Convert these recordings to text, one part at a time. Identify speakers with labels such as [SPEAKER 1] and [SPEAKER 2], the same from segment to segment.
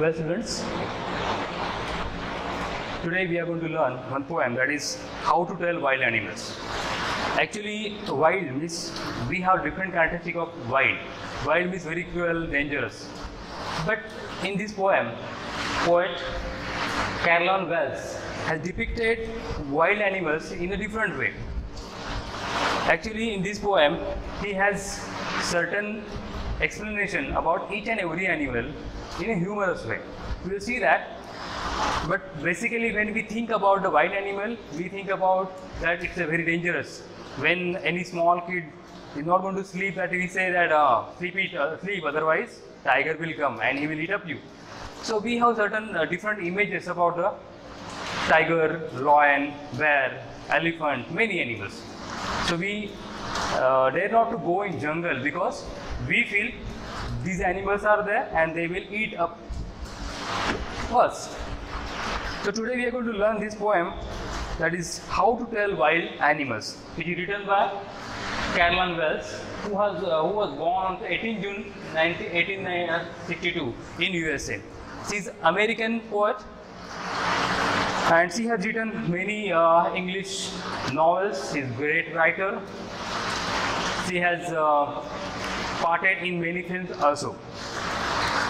[SPEAKER 1] Well, students, today we are going to learn one poem that is how to tell wild animals. Actually, wild means we have different characteristic of wild. Wild means very cruel, dangerous. But in this poem, poet Carolyn Wells has depicted wild animals in a different way. Actually, in this poem, he has certain explanation about each and every animal in a humorous way. We will see that. But basically, when we think about the wild animal, we think about that it's a very dangerous. When any small kid is not going to sleep, that we say that uh, sleep, uh, sleep, otherwise tiger will come and he will eat up you. So we have certain uh, different images about the tiger, lion, bear, elephant, many animals. So we uh, dare not to go in jungle because we feel these animals are there and they will eat up first. So today we are going to learn this poem that is how to tell wild animals. which is written by Carolyn Wells who was uh, who was born on 18 June 19, 1862 in USA. She is American poet and she has written many uh, English novels. She is a great writer. She has uh, parted in many films also.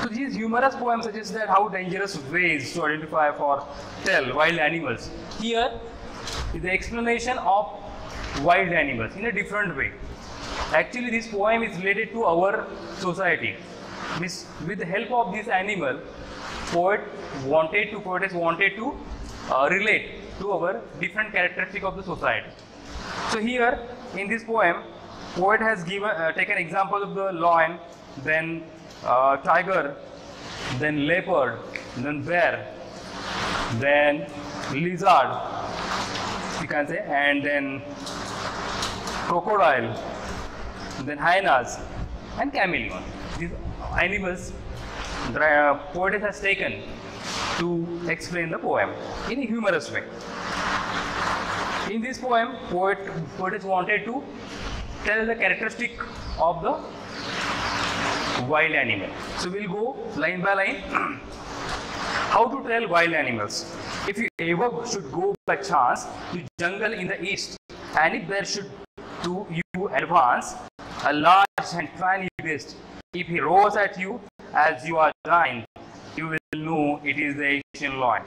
[SPEAKER 1] So these humorous poems suggest that how dangerous ways to identify for tell wild animals. Here is the explanation of wild animals in a different way. Actually, this poem is related to our society. With the help of this animal, poet wanted to poetess wanted to uh, relate to our different characteristic of the society. So here in this poem, poet has given uh, taken example of the lion, then uh, tiger, then leopard, then bear, then lizard, you can say, and then crocodile, then hyenas, and chameleon. These animals the uh, poet has taken to explain the poem in a humorous way. In this poem, poet poet wanted to tell the characteristic of the wild animal. So we'll go line by line. How to tell wild animals? If you ever should go by chance to jungle in the east, and if there should to you advance a large and tiny beast, if he roars at you as you are dying, you will know it is the Asian lion.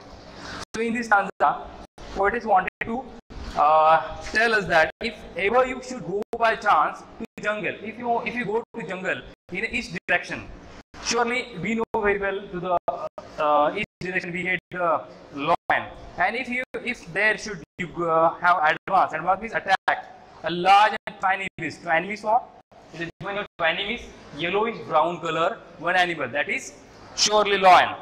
[SPEAKER 1] So in this stanza, poet wanted to uh, tell us that if ever you should go by chance to jungle, if you if you go to jungle in each direction, surely we know very well to the uh, east direction we get the lion, and if you if there should you uh, have advance, advance means attack a large and tiny beast. Tiny beast what? Of tiny means yellowish brown color one animal that is surely lion,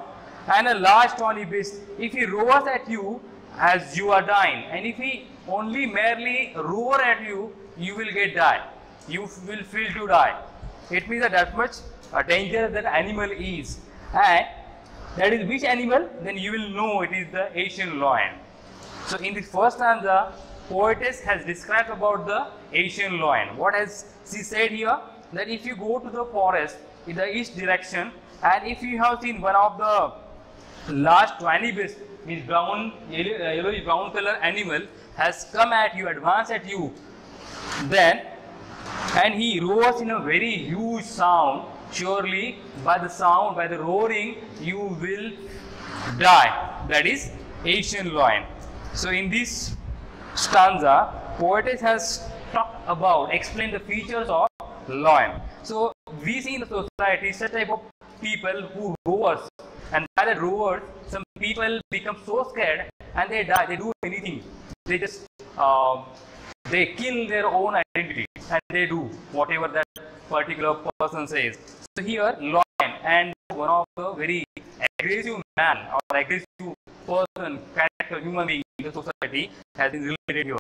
[SPEAKER 1] and a large tawny beast. If he roars at you as you are dying, and if he only merely roar at you, you will get die. You will feel to die. It means that that much uh, danger that animal is, and that is which animal? Then you will know it is the Asian lion. So in the first stanza, poetess has described about the Asian lion. What has she said here? That if you go to the forest in the east direction, and if you have seen one of the large tiny beast, means brown, yellow, uh, brown color animal has come at you, advance at you, then and he roars in a very huge sound, surely by the sound, by the roaring, you will die. That is Asian lion. So in this stanza, poetess has talked about, explained the features of lion. So we see in the society such type of people who roars, and by the roar, some people become so scared and they die. They do anything. They just uh, they kill their own identity and they do whatever that particular person says. So here, lion and one of the very aggressive man or aggressive person, character, human being in the society has been related here.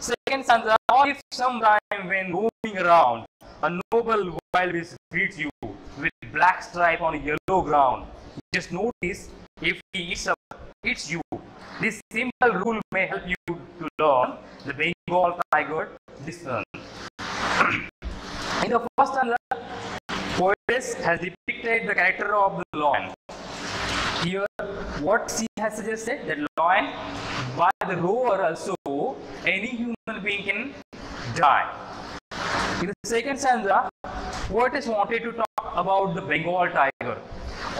[SPEAKER 1] Second stanza, or if some time when roaming around, a noble wild beast greets you with black stripe on yellow ground. Just notice if he eats up, eats you. This simple rule may help you to learn the Bengal tiger discern. In the first stanza, poetess has depicted the character of the lion. Here, what she has suggested that lion by the roar also any human being can die. In the second stanza, poetess wanted to talk about the Bengal tiger.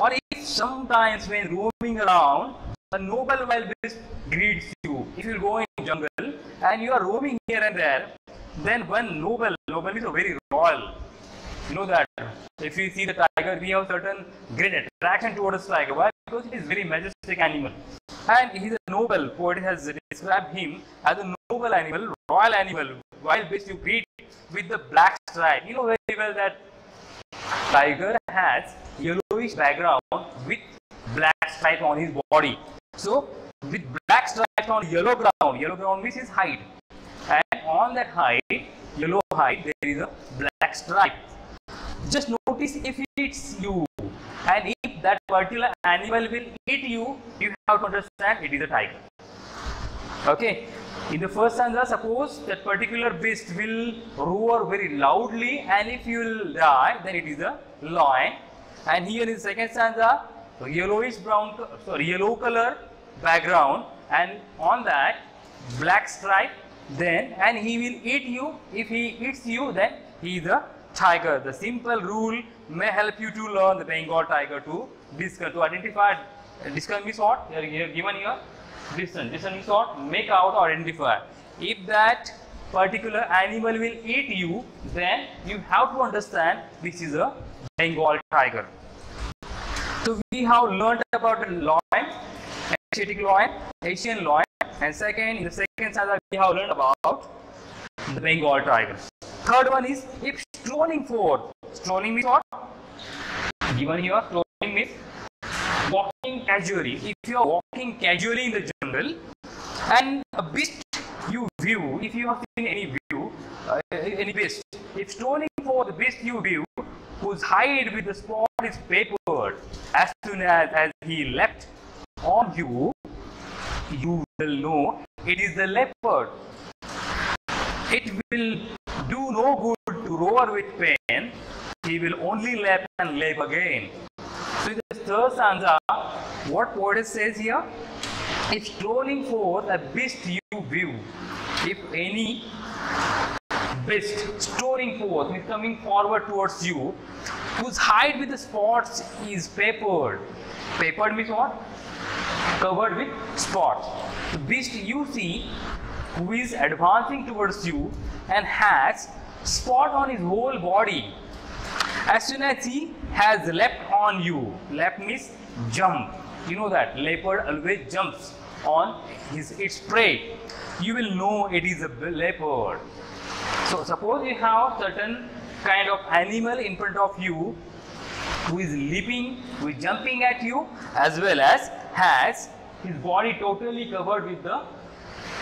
[SPEAKER 1] Or if sometimes when roaming around, a noble wild beast greets you. If you go in jungle and you are roaming here and there, then one noble, noble is a very royal. You know that if you see the tiger, we have certain great attraction towards tiger. Why? Because it is very majestic animal. And he is a noble. Poet has described him as a noble animal, royal animal. Wild beast you greet with the black stripe. You know very well that tiger has yellowish background with black stripe on his body. So with black stripe on yellow ground, yellow ground means his height. And on that height, yellow height, there is a black stripe. Just notice if it's you and if that particular animal will eat you, you have to understand it is a tiger. Okay. In the first stanza, suppose that particular beast will roar very loudly and if you will die, then it is a lion. And here in the second stanza, yellowish brown, sorry, yellow color background and on that black stripe then and he will eat you. If he eats you, then he is a tiger. The simple rule may help you to learn the Bengal tiger to discuss, to identify, discuss what? are given here listen, listen is what? Make out or identify. If that particular animal will eat you, then you have to understand this is a Bengal tiger. So we have learned about the lion, Asiatic lion, Asian lion, and second, in the second stanza we have learned about the Bengal tiger. Third one is if strolling forth. Strolling means what? Given here, strolling means walking casually. If you are walking casually in the jungle and a beast you view, if you have seen any view, uh, any beast, if strolling for the beast you view, whose hide with the spot is papered, as soon as, as he leapt on you, you will know it is the leopard. It will do no good to roar with pain, he will only leap and leap again. Third stanza, what poet says here? If strolling forth a beast you view, if any beast strolling forth is coming forward towards you, whose hide with the spots is papered. Papered means what? Covered with spots. The beast you see who is advancing towards you and has spot on his whole body as soon as he has leapt on you, leapt means jump. You know that leopard always jumps on his its prey. You will know it is a leopard. So suppose you have certain kind of animal in front of you who is leaping, who is jumping at you as well as has his body totally covered with the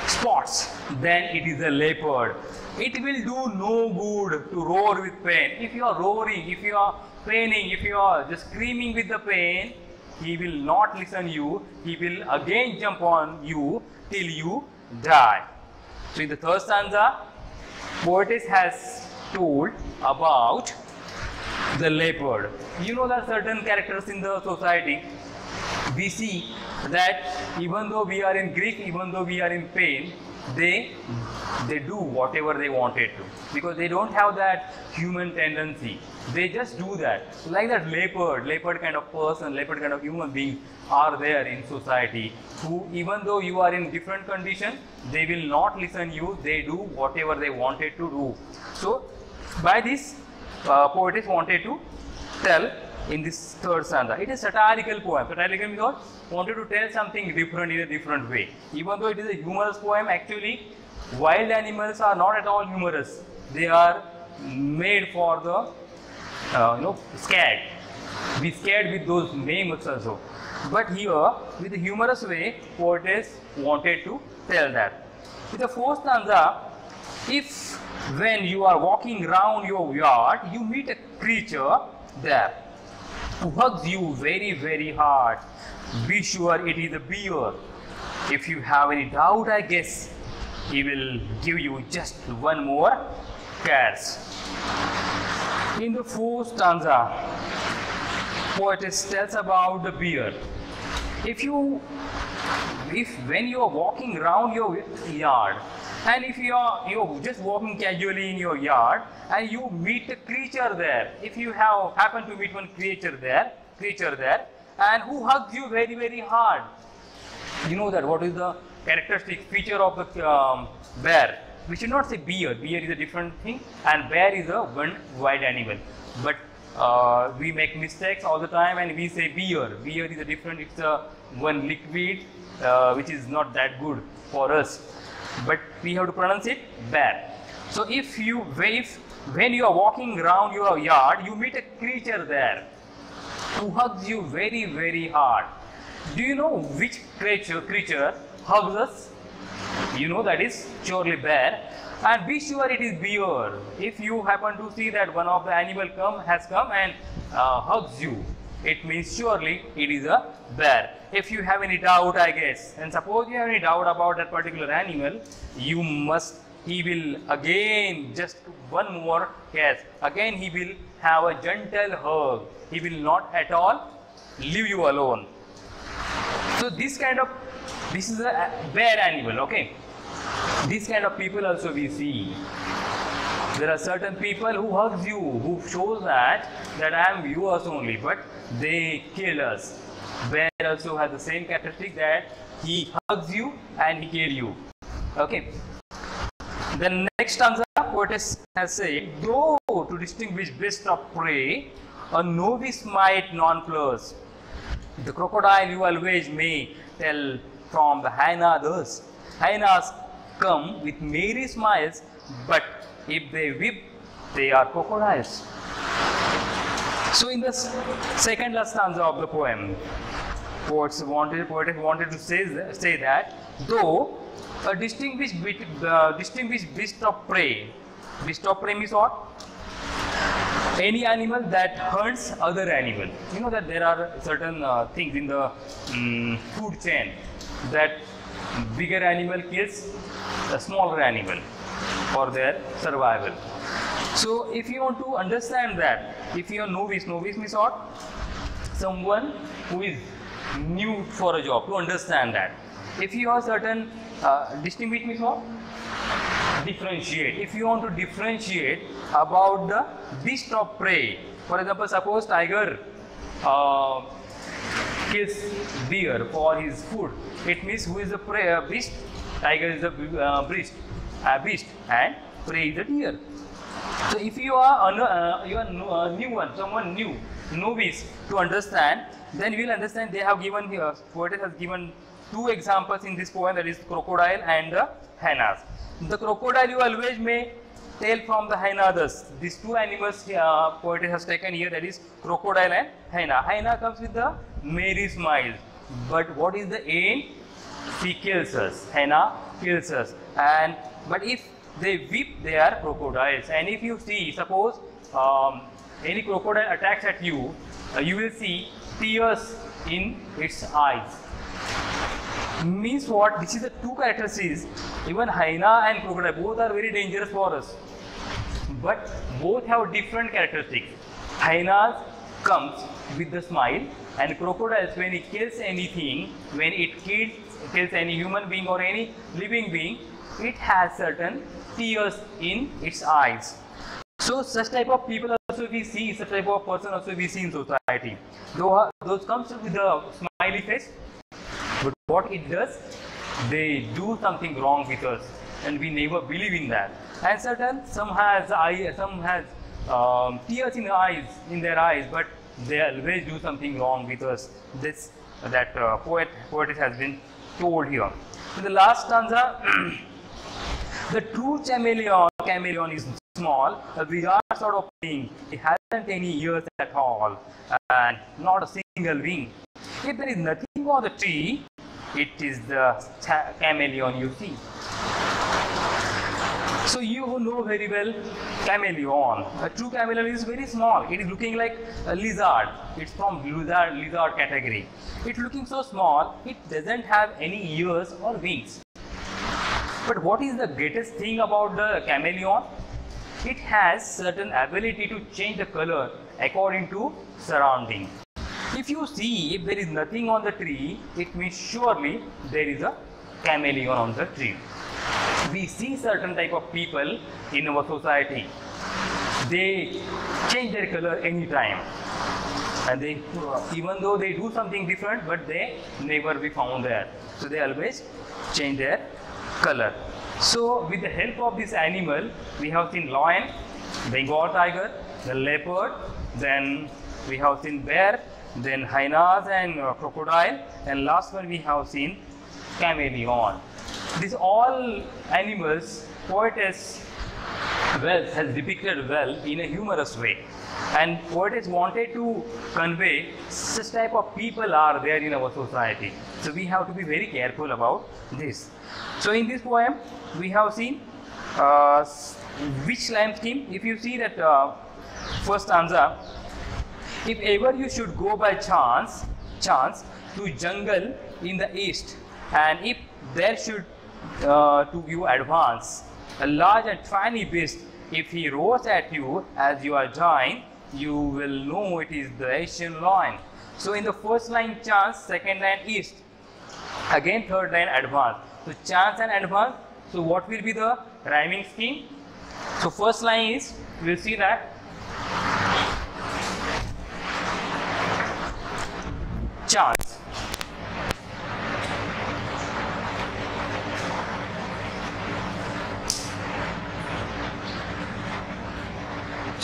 [SPEAKER 1] spots, then it is a leopard. It will do no good to roar with pain. If you are roaring, if you are paining, if you are just screaming with the pain, he will not listen you. He will again jump on you till you die. So in the third stanza, poetess has told about the leopard. You know that certain characters in the society. We see that even though we are in grief, even though we are in pain, they they do whatever they wanted to. Because they don't have that human tendency. They just do that. So like that leopard. Leopard kind of person leopard kind of human being are there in society who even though you are in different condition they will not listen you. They do whatever they wanted to do. So by this uh, poet wanted to tell in this third stanza. It is satirical poem. Satirical because wanted to tell something different in a different way. Even though it is a humorous poem, actually wild animals are not at all humorous. They are made for the uh, you know scared. Be scared with those names also. But here, with a humorous way, poetess wanted to tell that. With the fourth stanza, if when you are walking round your yard, you meet a creature there hugs you very, very hard. Be sure it is a bear. If you have any doubt, I guess he will give you just one more kiss. In the fourth stanza, poetess tells about the bear. if you if when you are walking around your yard and if you are you're just walking casually in your yard and you meet a creature there if you have happen to meet one creature there creature there and who hugs you very very hard you know that what is the characteristic feature of the um, bear we should not say bear bear is a different thing and bear is a one wide animal but uh, we make mistakes all the time and we say beer. Beer is a different, it's a one liquid uh, which is not that good for us. But we have to pronounce it bear. So if you if when you are walking around your yard, you meet a creature there who hugs you very very hard. Do you know which creature creature hugs us? You know that is surely bear and be sure it is bear. If you happen to see that one of the animal come has come and uh, hugs you, it means surely it is a bear. If you have any doubt, I guess, and suppose you have any doubt about that particular animal, you must, he will again, just one more yes, again he will have a gentle hug. He will not at all leave you alone. So this kind of, this is a bear animal, okay. This kind of people also we see. There are certain people who hugs you, who shows that that I am yours only, but they kill us. Bear also has the same characteristic that he hugs you and he kill you. Okay. The next answer poetess has said, though to distinguish beast of prey, a novice might nonplus. The crocodile you always may tell from the hyena thus. Hyenas come with merry smiles, but if they weep, they are crocodiles. So in the second last stanza of the poem, poets wanted, poet wanted to say, say that though a distinguished, uh, distinguished beast of prey, beast of prey means what? Any animal that hunts other animal. You know that there are certain uh, things in the um, food chain that bigger animal kills a smaller animal for their survival. So if you want to understand that, if you are novice, novice means what? Someone who is new for a job, to understand that. If you are certain, uh, distinguish means what? Differentiate. If you want to differentiate about the beast of prey, for example, suppose tiger uh, kills deer for his food, it means who is the prey, uh, beast? Tiger is the uh, beast, uh, beast and prey the deer. So if you are uh, you are uh, new one, someone new, novice to understand, then you will understand they have given here, poet has given two examples in this poem that is crocodile and the hyenas. The crocodile you always may tell from the hyena thus. These two animals uh, poet has taken here that is crocodile and hyena. Hyena comes with the merry smile. But what is the aim? She kills us. Hyena us. And but if they weep, they are crocodiles. And if you see, suppose um, any crocodile attacks at you, uh, you will see tears in its eyes. Means what? This is the two characteristics. Even hyena and crocodile both are very dangerous for us. But both have different characteristics. Hyenas comes with the smile and crocodiles when it kills anything, when it kills, kills any human being or any living being, it has certain tears in its eyes. So such type of people also we see, such type of person also we see in society. Though those comes with a smiley face, but what it does, they do something wrong with us, and we never believe in that. And certain some has eye, some has um, tears in eyes, in their eyes, but they always do something wrong with us. This that uh, poet poet has been told here. In the last stanza. The true chameleon, chameleon is small, a bizarre sort of thing. It hasn't any ears at all and not a single wing. If there is nothing on the tree, it is the chameleon you see. So you who know very well chameleon. A true chameleon is very small. It is looking like a lizard. It's from lizard, lizard category. It's looking so small, it doesn't have any ears or wings. But what is the greatest thing about the chameleon? It has certain ability to change the color according to surrounding. If you see if there is nothing on the tree, it means surely there is a chameleon on the tree. We see certain type of people in our society. They change their color anytime. And they even though they do something different but they never be found there. So they always change their color. So with the help of this animal we have seen lion bengal tiger the leopard then we have seen bear then hyenas and uh, crocodile and last one we have seen chameleon these all animals poetess Wells has depicted well in a humorous way. And poets wanted to convey such type of people are there in our society. So we have to be very careful about this. So in this poem we have seen uh, which line scheme? If you see that uh, first stanza if ever you should go by chance chance to jungle in the east and if there should uh, to you advance a large and tiny beast if he roars at you as you are dying, you will know it is the Asian lion. So in the first line chance, second line east, again third line advance. So chance and advance. So what will be the rhyming scheme? So first line is, we'll see that chance.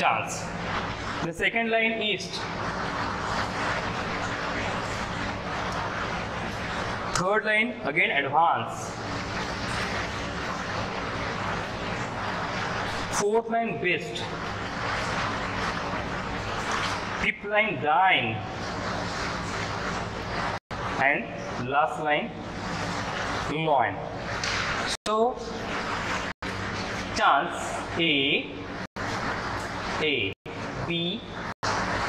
[SPEAKER 1] Chance. The second line east. Third line again advance. Fourth line best. Fifth line dine. And last line loin. So chance A a, B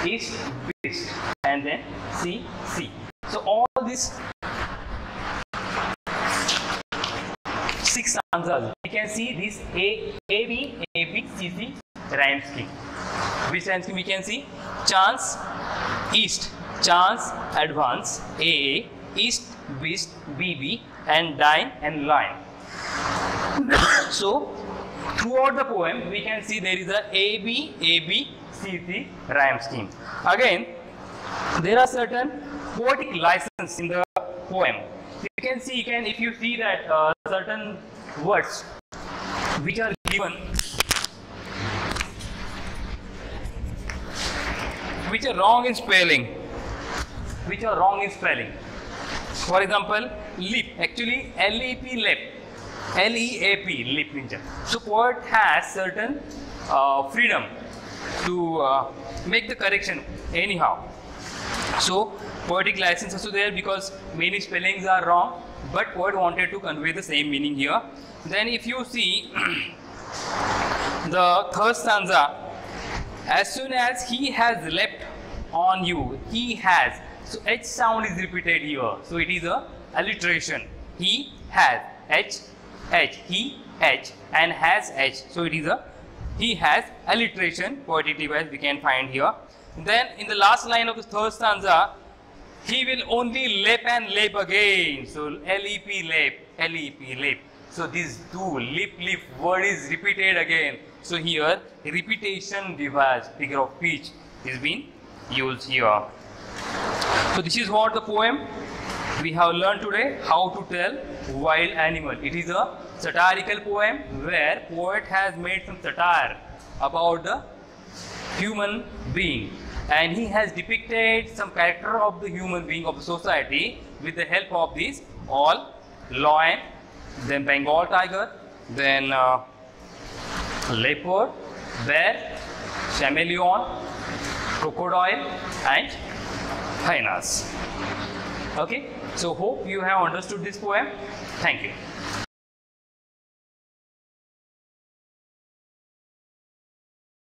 [SPEAKER 1] is best and then C, C. So all these six answers, You can see this A, A, B, A, B, C, C rhyme scheme. Which rhyme scheme we can see? Chance, East, Chance, Advance, A, A, East, Beast, BB and Dine and Line. so throughout the poem we can see there is a A B A B C C rhyme scheme. Again, there are certain poetic license in the poem. You can see, you can if you see that uh, certain words which are given, which are wrong in spelling, which are wrong in spelling. For example, leap. Actually, L E P leap L-E-A-P, leap ninja. So poet has certain uh, freedom to uh, make the correction anyhow. So poetic license also there because many spellings are wrong, but poet wanted to convey the same meaning here. Then if you see the third stanza, as soon as he has leapt on you, he has. So H sound is repeated here. So it is a alliteration. He has H H. He H and has H. So it is a he has alliteration poetic device we can find here. Then in the last line of the third stanza, he will only leap and leap again. So L-E-P leap, L-E-P leap. So these two leap leap word is repeated again. So here repetition device figure of speech is being used here. So this is what the poem we have learned today how to tell wild animal. It is a satirical poem where poet has made some satire about the human being and he has depicted some character of the human being of the society with the help of these all lion, then Bengal tiger, then uh, leopard, bear, chameleon, crocodile and hyenas. Okay, so hope you have understood this poem. Thank you.